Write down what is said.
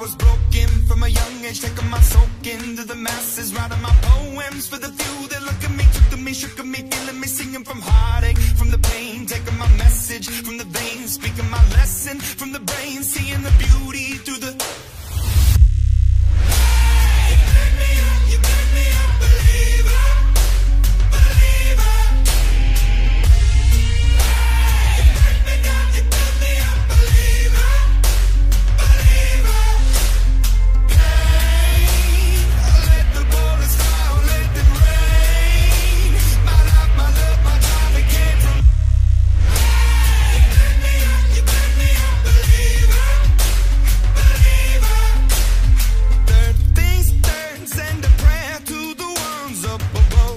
was broken from a young age, taking my soak into the masses, writing my poems for the few that look at me, took to me, shook at me, feeling me, singing from heartache, from the pain, taking my message from the veins, speaking